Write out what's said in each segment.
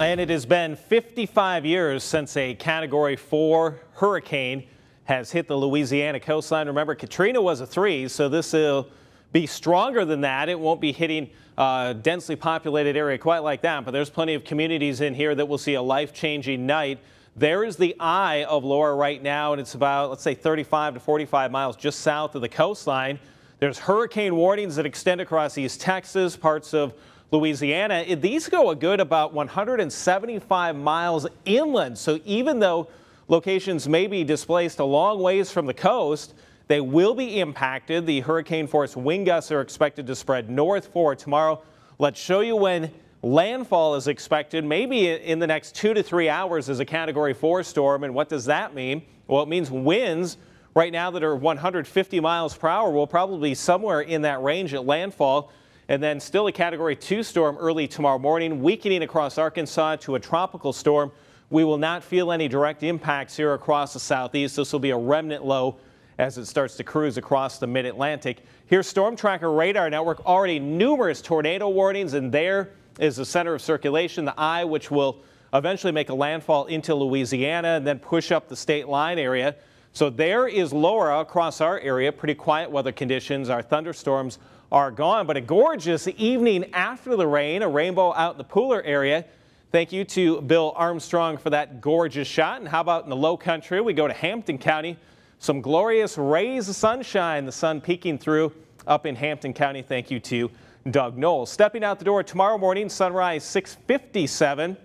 And it has been 55 years since a Category 4 hurricane has hit the Louisiana coastline. Remember, Katrina was a 3, so this will be stronger than that. It won't be hitting a densely populated area quite like that, but there's plenty of communities in here that will see a life-changing night. There is the eye of Laura right now, and it's about, let's say, 35 to 45 miles just south of the coastline. There's hurricane warnings that extend across East Texas, parts of Louisiana. Eh, these go a good about 175 miles inland. So even though locations may be displaced a long ways from the coast, they will be impacted. The hurricane force wind gusts are expected to spread north for tomorrow. Let's show you when landfall is expected, maybe in the next two to three hours as a category four storm. And what does that mean? Well, it means winds right now that are 150 miles per hour will probably be somewhere in that range at landfall and then still a Category 2 storm early tomorrow morning, weakening across Arkansas to a tropical storm. We will not feel any direct impacts here across the southeast. This will be a remnant low as it starts to cruise across the mid-Atlantic. Here's Storm Tracker Radar Network. Already numerous tornado warnings, and there is the center of circulation, the eye, which will eventually make a landfall into Louisiana and then push up the state line area. So there is Laura across our area. Pretty quiet weather conditions. Our thunderstorms are gone, but a gorgeous evening after the rain, a rainbow out in the Pooler area. Thank you to Bill Armstrong for that gorgeous shot. And how about in the low country? We go to Hampton County. Some glorious rays of sunshine, the sun peeking through up in Hampton County. Thank you to Doug Knowles. Stepping out the door tomorrow morning, sunrise 657.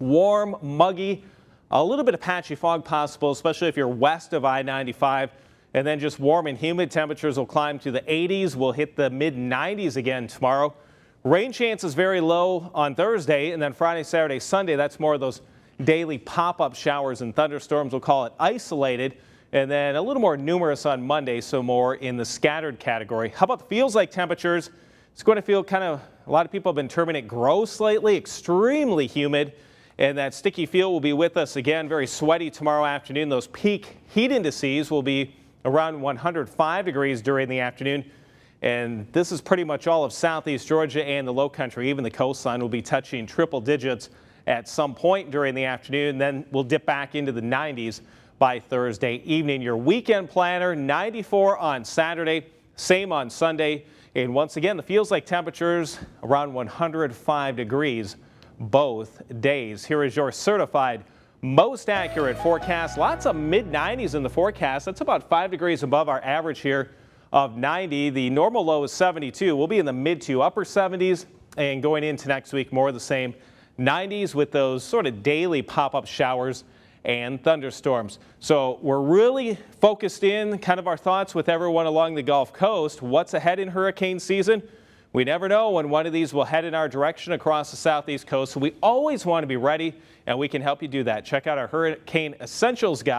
Warm, muggy, a little bit of patchy fog possible, especially if you're west of I-95. And then just warm and humid temperatures will climb to the 80s. We'll hit the mid 90s again tomorrow. Rain chances very low on Thursday and then Friday, Saturday, Sunday. That's more of those daily pop-up showers and thunderstorms. We'll call it isolated and then a little more numerous on Monday. So more in the scattered category. How about the feels like temperatures? It's going to feel kind of a lot of people have been terming it gross lately, extremely humid. And that sticky feel will be with us again. Very sweaty tomorrow afternoon. Those peak heat indices will be around 105 degrees during the afternoon. And this is pretty much all of southeast Georgia and the low country. Even the coastline will be touching triple digits at some point during the afternoon. Then we'll dip back into the 90s by Thursday evening. Your weekend planner 94 on Saturday, same on Sunday. And once again, the feels like temperatures around 105 degrees both days. Here is your certified most accurate forecast. Lots of mid 90s in the forecast. That's about 5 degrees above our average here of 90. The normal low is 72. We'll be in the mid to upper 70s and going into next week more of the same 90s with those sort of daily pop-up showers and thunderstorms. So we're really focused in kind of our thoughts with everyone along the Gulf Coast. What's ahead in hurricane season? We never know when one of these will head in our direction across the southeast coast, so we always want to be ready, and we can help you do that. Check out our Hurricane Essentials guide.